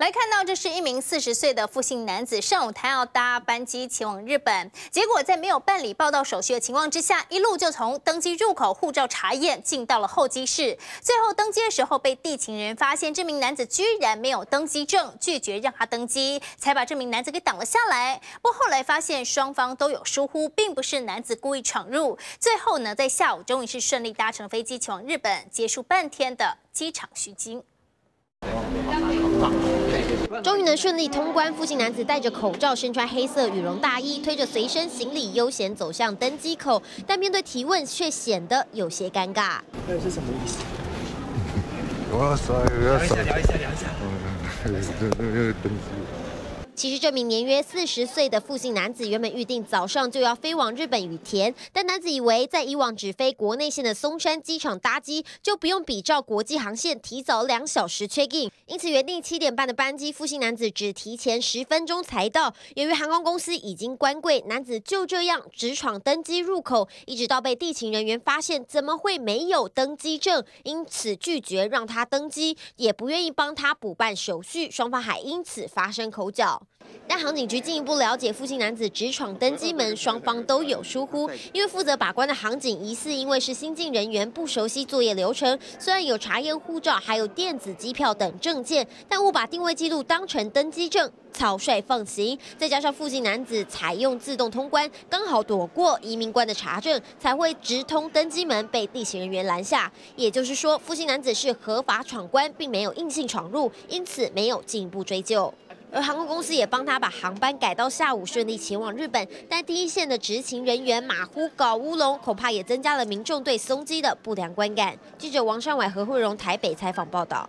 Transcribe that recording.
来看到，这是一名四十岁的复姓男子，上午他要搭班机前往日本，结果在没有办理报到手续的情况之下，一路就从登机入口护照查验进到了候机室，最后登机的时候被地勤人员发现，这名男子居然没有登机证，拒绝让他登机，才把这名男子给挡了下来。不过后来发现双方都有疏忽，并不是男子故意闯入，最后呢，在下午终于是顺利搭乘飞机前往日本，结束半天的机场虚惊。终于能顺利通关，附近男子戴着口罩，身穿黑色羽绒大衣，推着随身行李，悠闲走向登机口，但面对提问却显得有些尴尬。那是什么意思？我要刷，我要刷，聊一下，聊一下。嗯，那个登机。其实这名年约四十岁的复姓男子原本预定早上就要飞往日本羽田，但男子以为在以往只飞国内线的松山机场搭机就不用比照国际航线提早两小时 check in，因此原定七点半的班机，复姓男子只提前十分钟才到。由于航空公司已经关柜，男子就这样直闯登机入口，一直到被地勤人员发现怎么会没有登机证，因此拒绝让他登机，也不愿意帮他补办手续，双方还因此发生口角。但航警局进一步了解，父姓男子直闯登机门，双方都有疏忽。因为负责把关的航警疑似因为是新进人员，不熟悉作业流程，虽然有查验护照，还有电子机票等证件，但误把定位记录当成登机证，草率放行。再加上父姓男子采用自动通关，刚好躲过移民官的查证，才会直通登机门，被地勤人员拦下。也就是说，父姓男子是合法闯关，并没有硬性闯入，因此没有进一步追究。而航空公司也帮他把航班改到下午，顺利前往日本。但第一线的执勤人员马虎搞乌龙，恐怕也增加了民众对松机的不良观感。记者王尚伟、何慧荣台北采访报道。